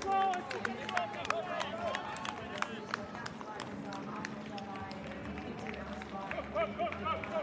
Go, go, go!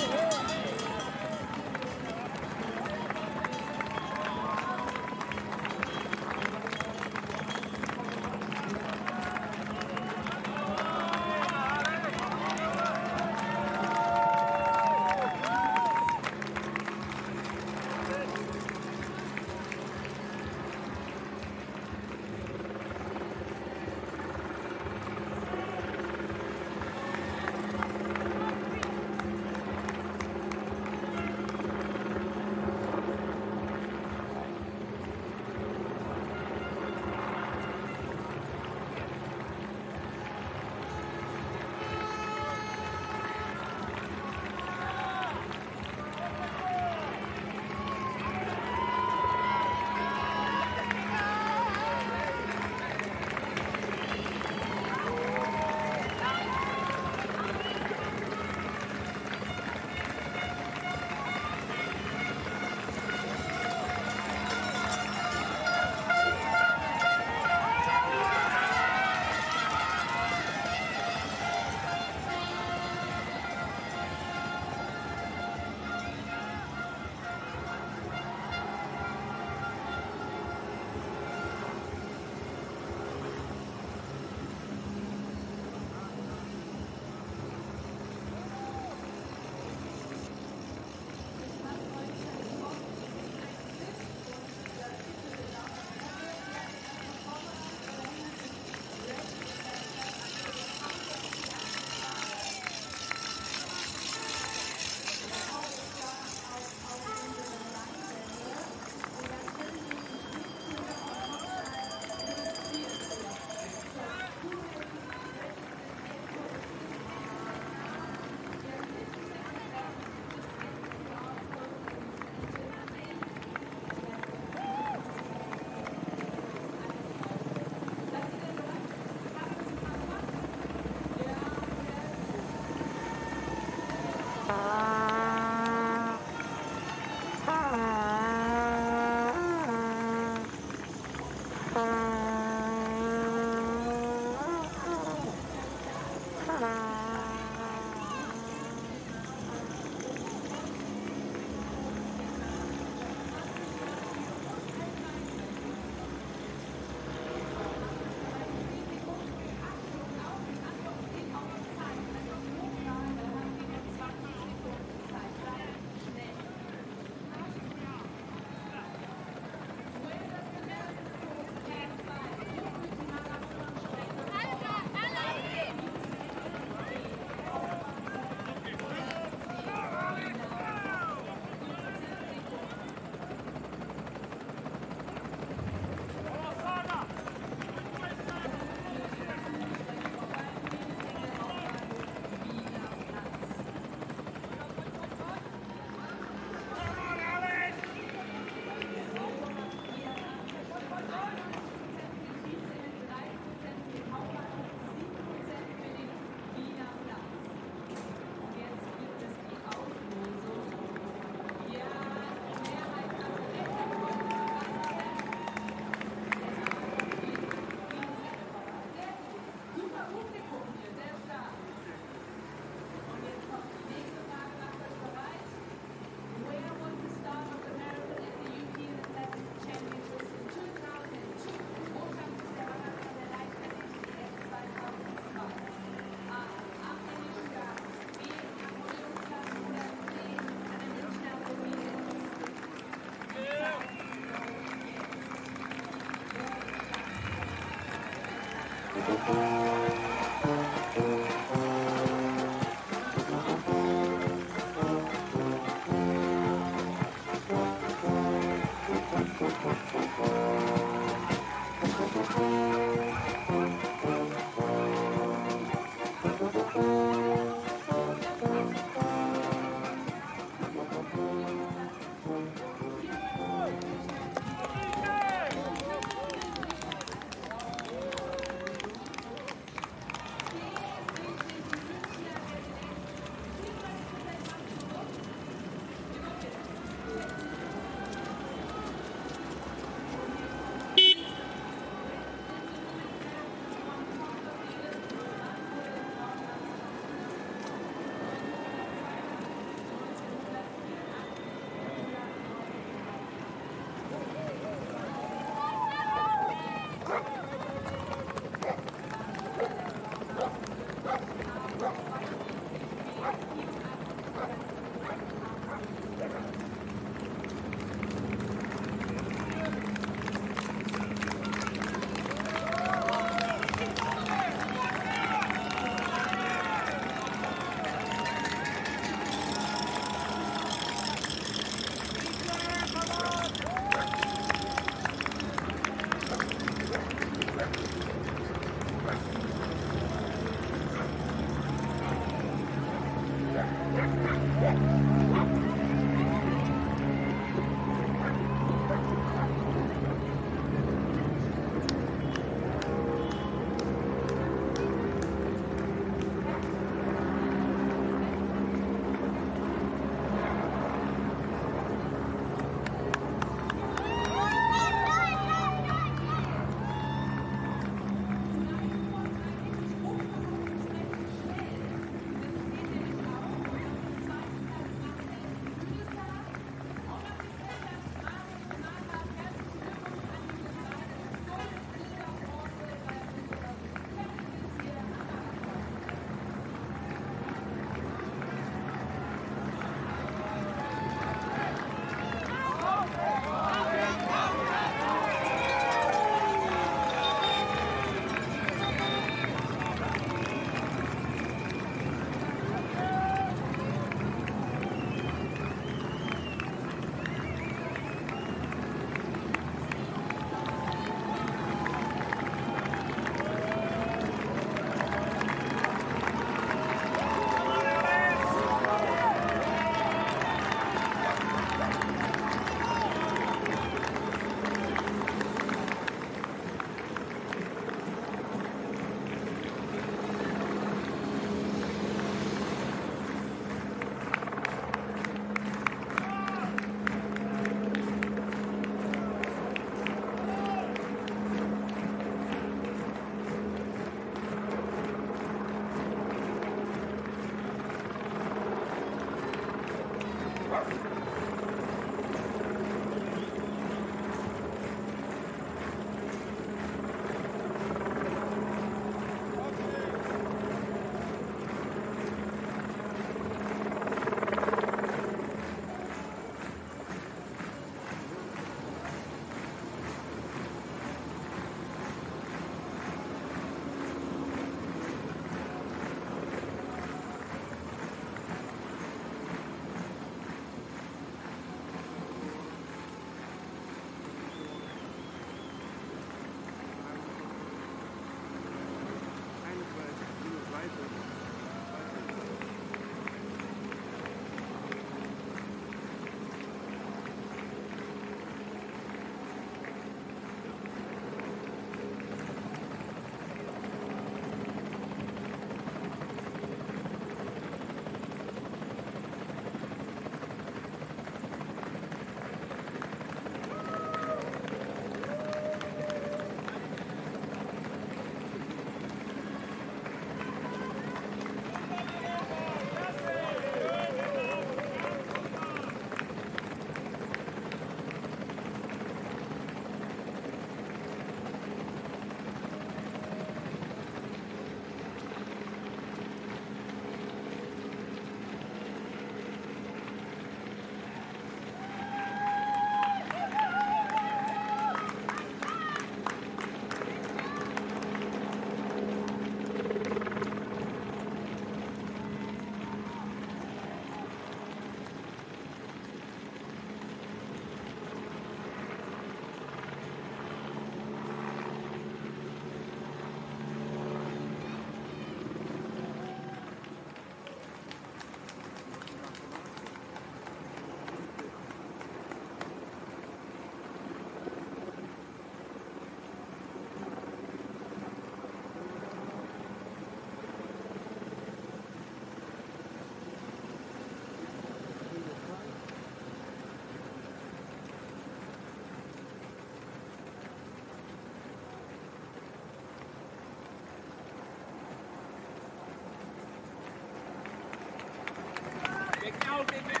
Okay, baby.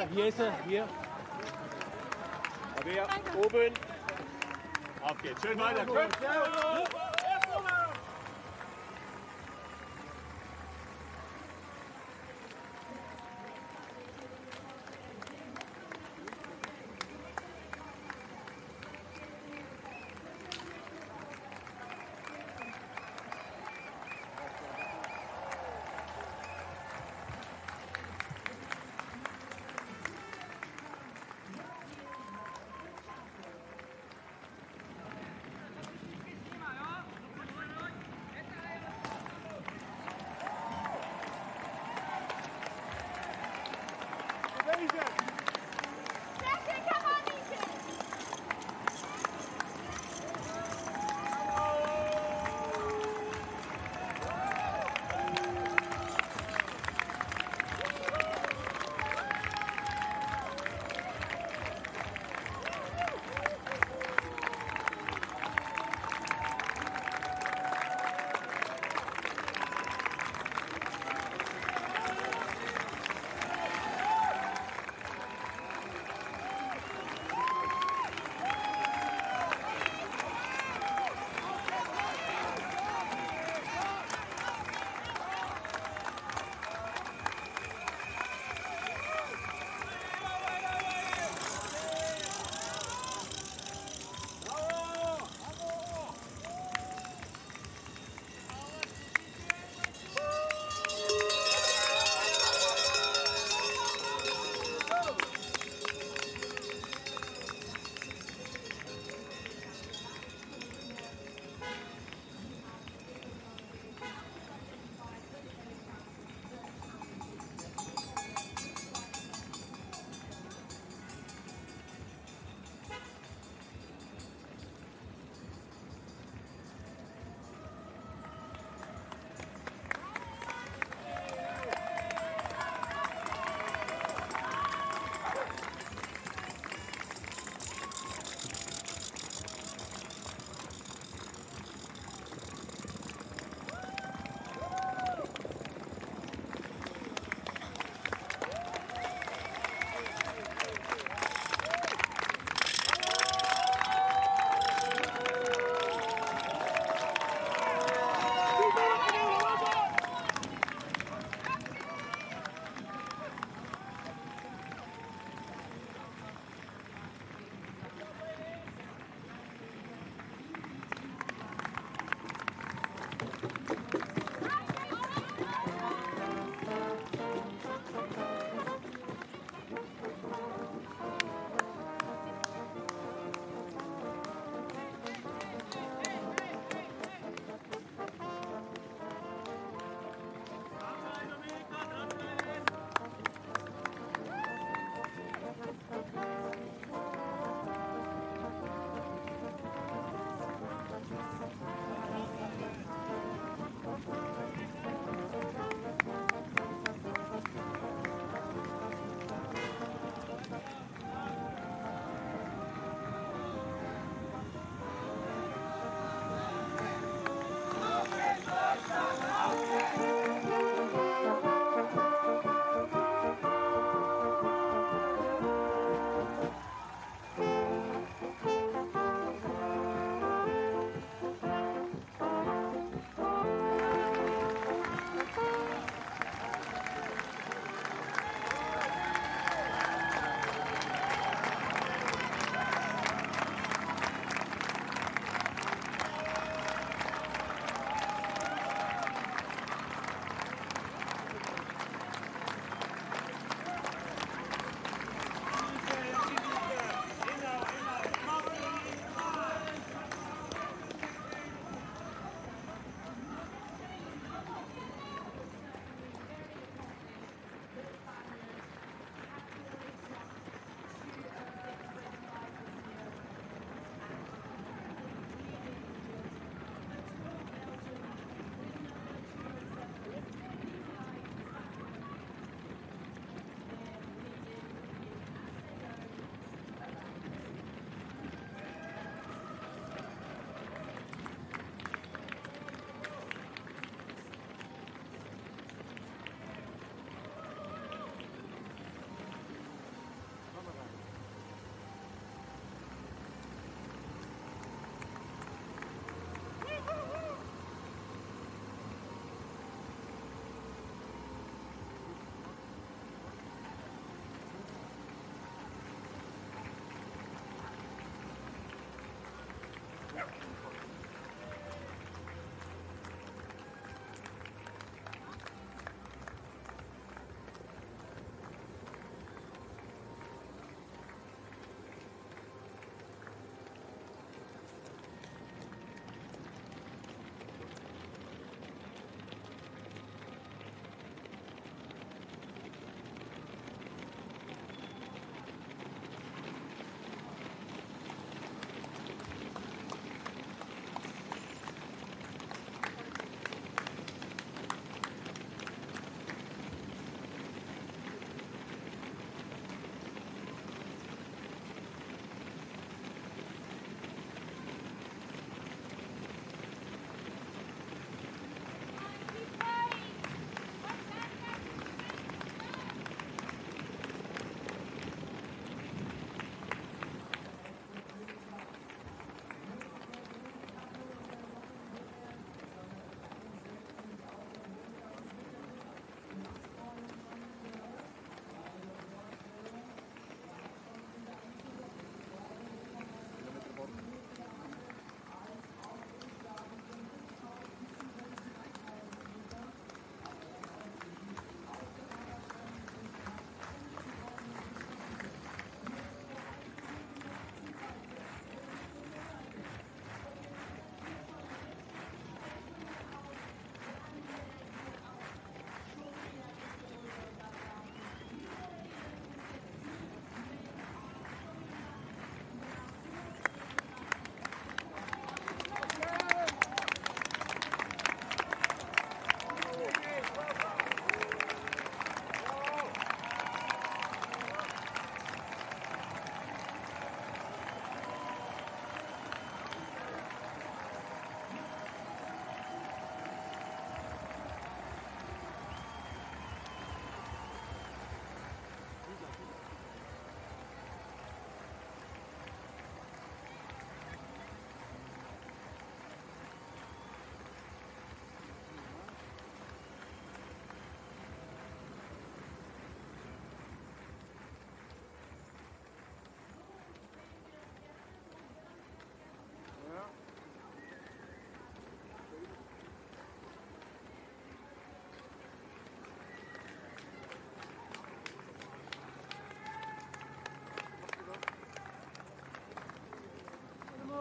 er, hier ist er, hier. Aber ja, oben. Auf geht's, schön weiter, komm.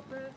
offer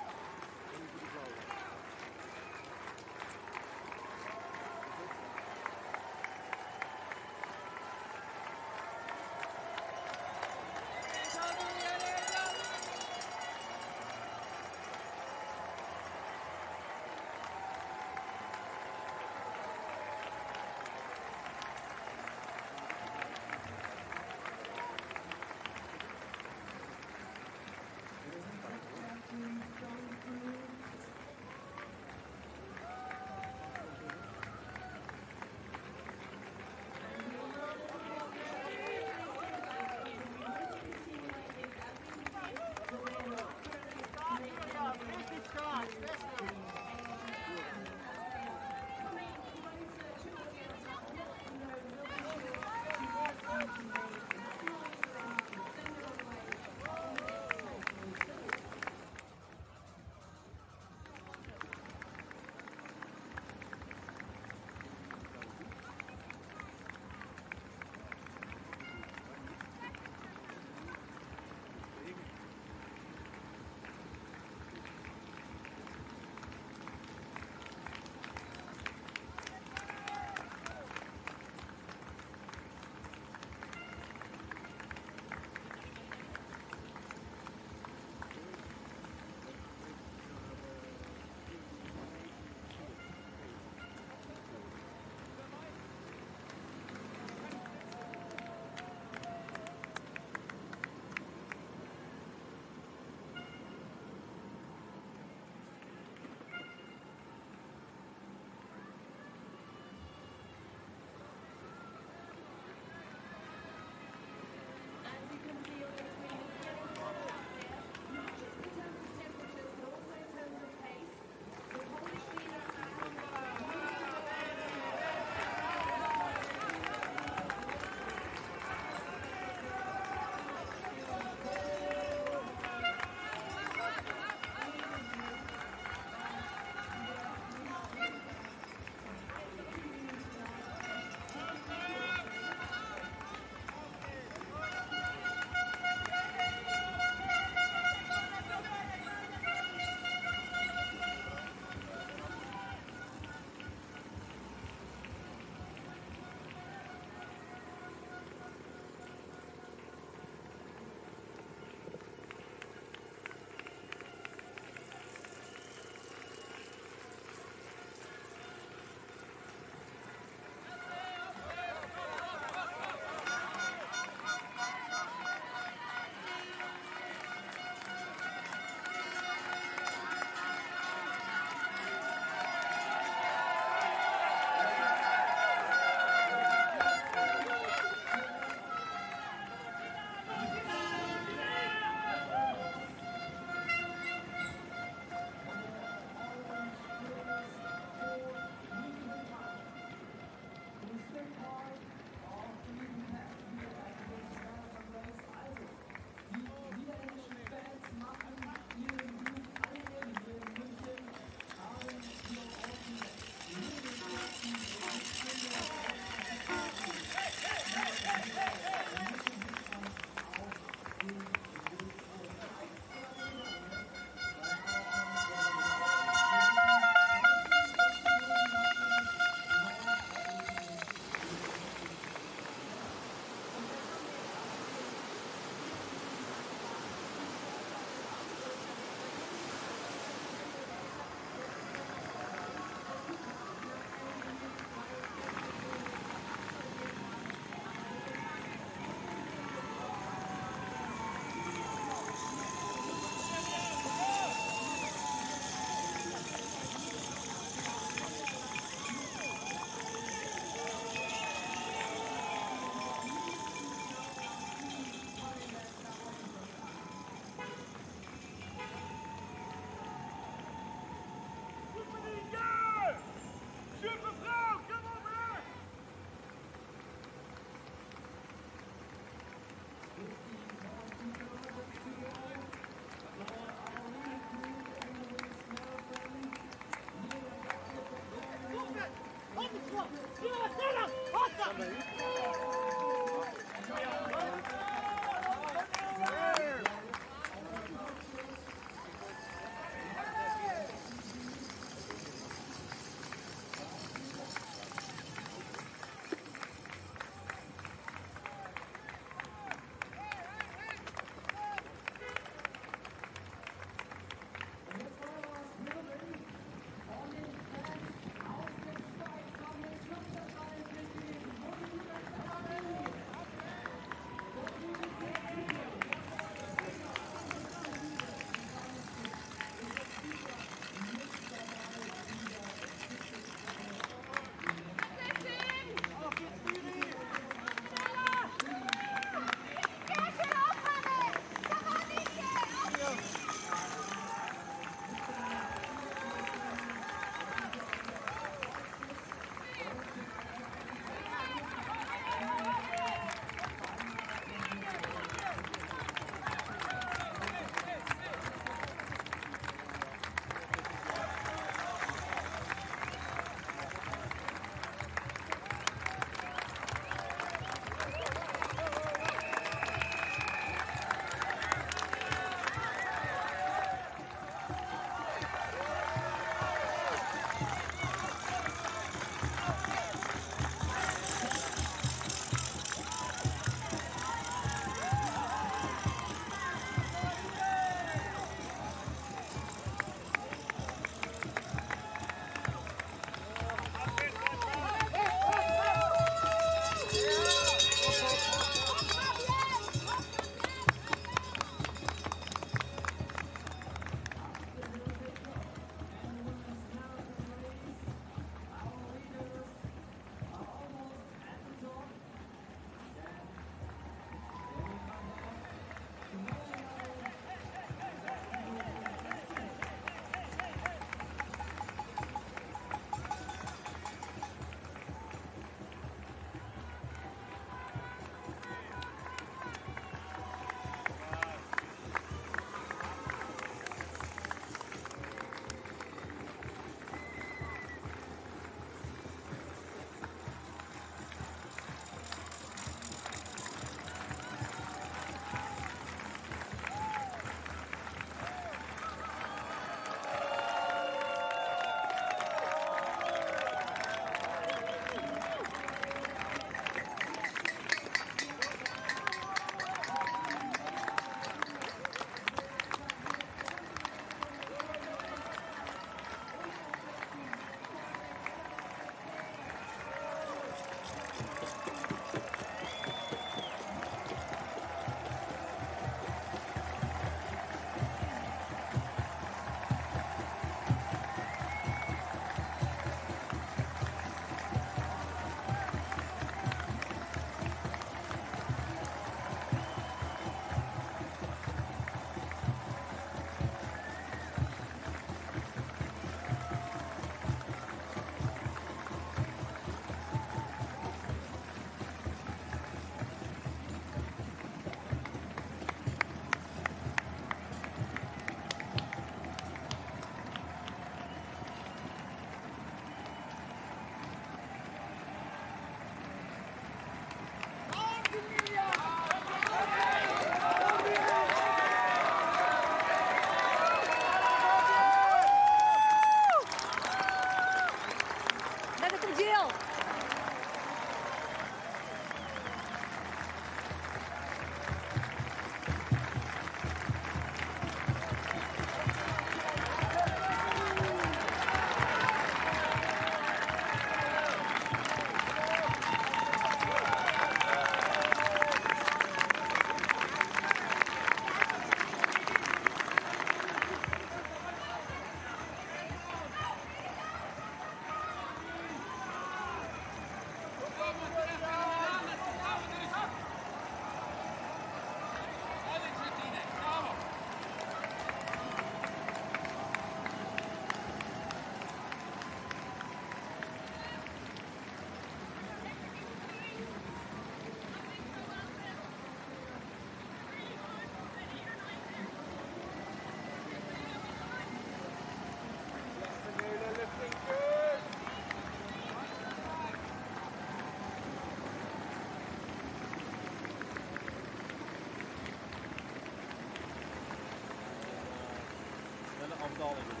all over.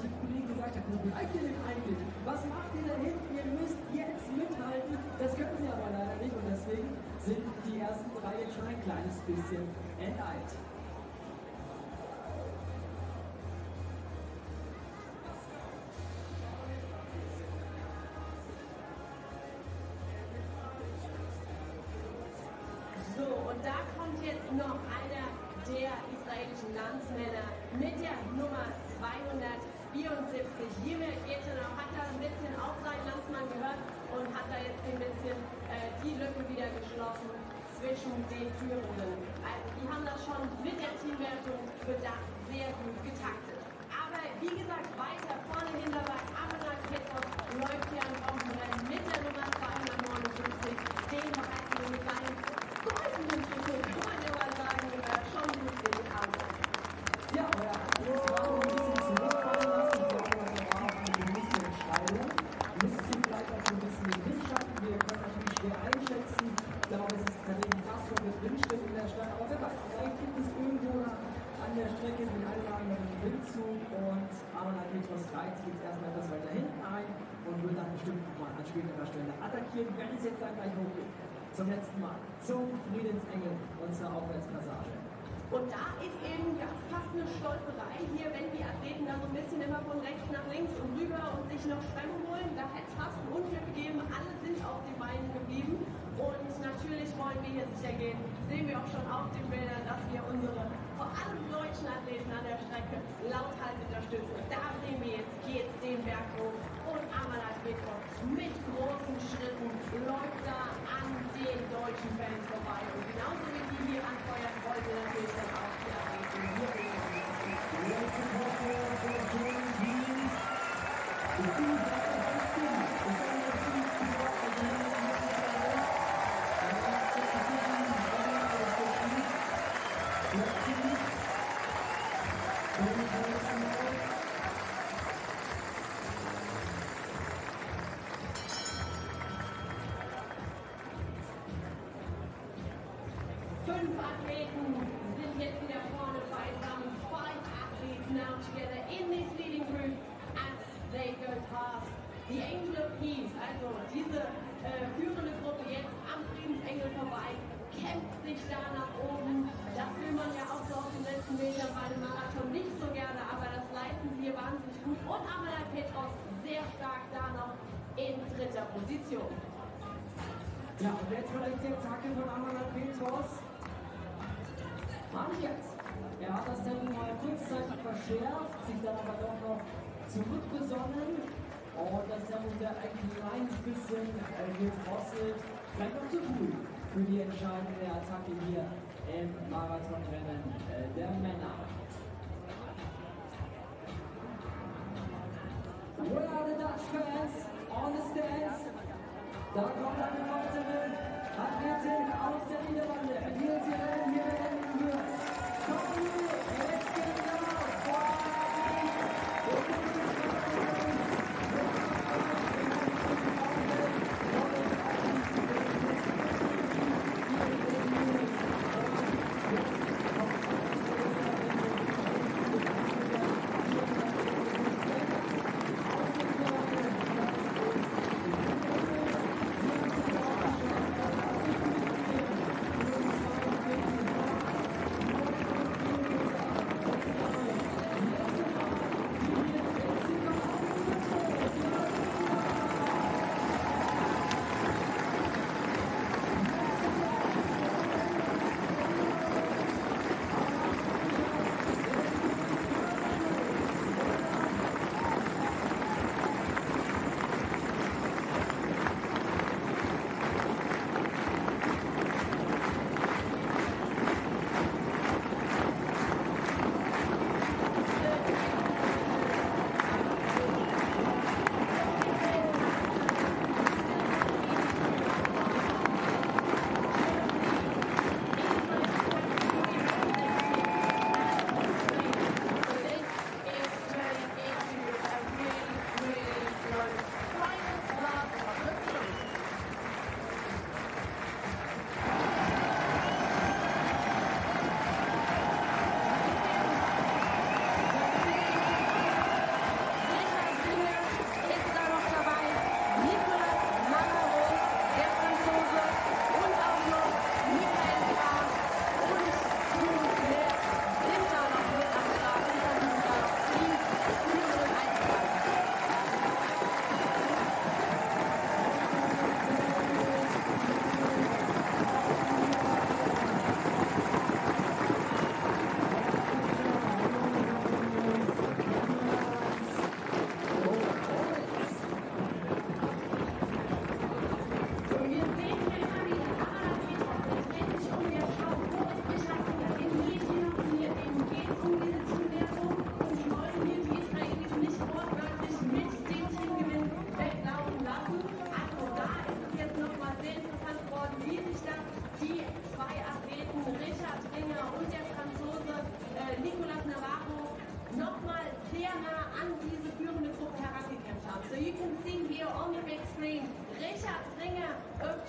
die Kollegen gesagt wo bleibt ihr denn eigentlich? Was macht ihr da hinten? Ihr müsst jetzt mithalten. Das können sie aber leider nicht und deswegen sind die ersten drei jetzt schon ein kleines bisschen enteilt. geblieben. Und natürlich wollen wir hier sicher gehen, sehen wir auch schon auf den Bildern, dass wir unsere vor allem deutschen Athleten an der Strecke lauthals unterstützen. Da sehen wir jetzt, geht den Berg hoch und Amalat Petrov mit großen Schritten läuft da an den deutschen Fans vorbei. Und genauso der Position. Ja, und jetzt vielleicht die Attacke von Amanda Petros. Und jetzt. Er hat das Tempo mal kurzzeitig verschärft, sich dann aber doch noch zurückgesonnen. Und das Tempo wird ein kleines bisschen äh, gedrosselt. Vielleicht noch zu früh für die entscheidende Attacke hier im Marathonrennen äh, der Männer. We're out of Dutch fans. on the stands. Da kommt eine weitere Athletin aus der Niederlande. Hier ist ihr hier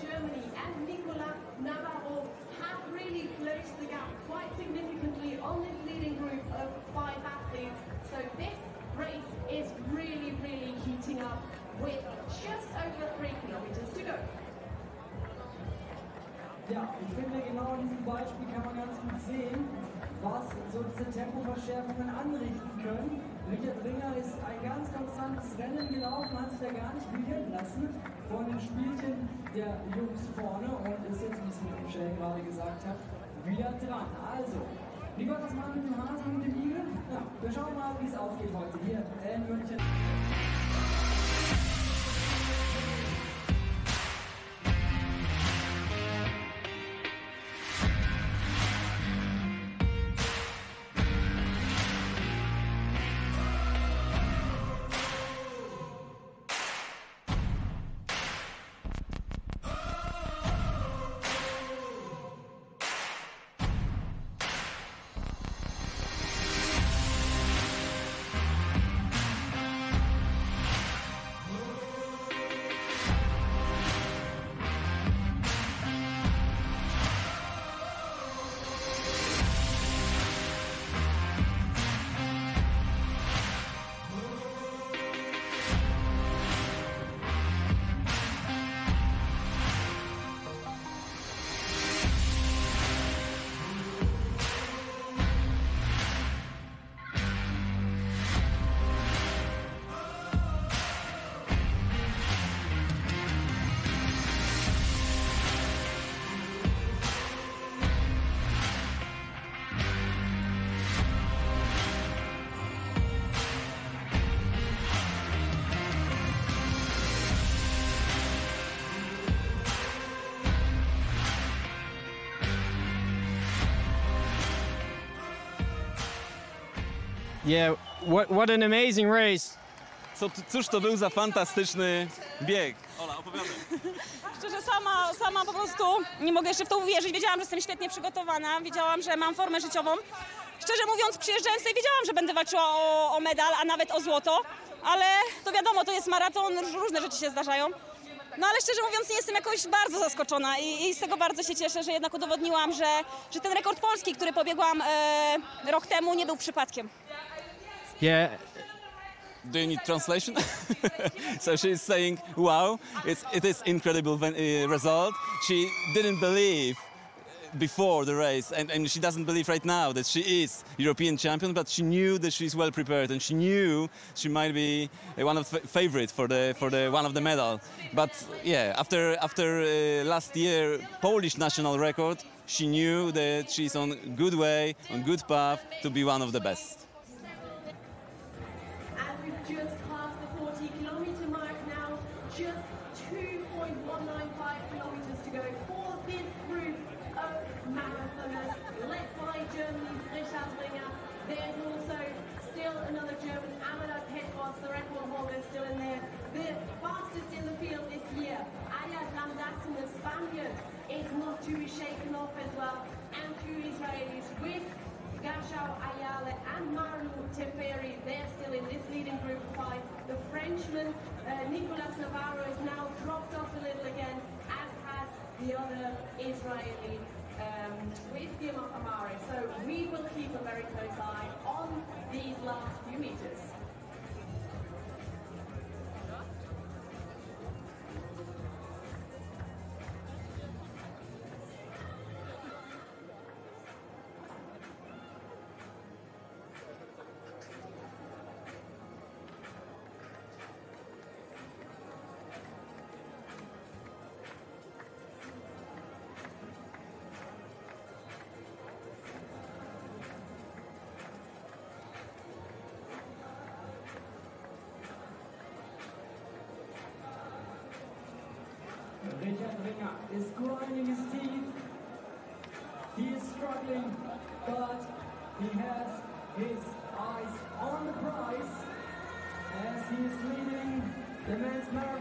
Germany and Nicola Navarro have really closed the gap quite significantly on this leading group of five athletes. So this race is really, really heating up with just over three kilometers to go. Ja, ich finde, genau an diesem Beispiel kann man ganz gut sehen, was so diese Tempoverschärfungen anrichten können. Richard Ringer ist ein ganz konstantes Rennen gelaufen, hat sich da gar nicht berühren lassen. von den Spielchen der Jungs vorne und ist jetzt, wie es Michelle gerade gesagt hat, wieder dran. Also, wie war das mal mit dem Hasen und dem Igel? Ja, wir schauen mal, wie es aufgeht heute hier in München. Yeah, what, what an amazing race. Co, cóż to był za fantastyczny bieg? Ola, opowiadaj. Szczerze, sama, sama po prostu nie mogę jeszcze w to uwierzyć. Wiedziałam, że jestem świetnie przygotowana, wiedziałam, że mam formę życiową. Szczerze mówiąc, przyjeżdżając tutaj wiedziałam, że będę walczyła o, o medal, a nawet o złoto, ale to wiadomo, to jest maraton, różne rzeczy się zdarzają. No ale szczerze mówiąc nie jestem jakoś bardzo zaskoczona i, i, z tego bardzo się cieszę, że jednak udowodniłam, że, że ten rekord polski, który pobiegłam e, rok temu nie był przypadkiem. Yeah. Do you need translation? so she's saying, wow, it's, it is incredible uh, result. She didn't believe before the race, and, and, she doesn't believe right now that she is European champion, but she knew that she's well prepared, and she knew she might be uh, one of the favorites for the for the one of the medal. But yeah, after after uh, last year Polish national record, she knew that she's on good way, on good path to be one of the best just is grinding his teeth. He is struggling, but he has his eyes on the prize as he is leading the men's marathon.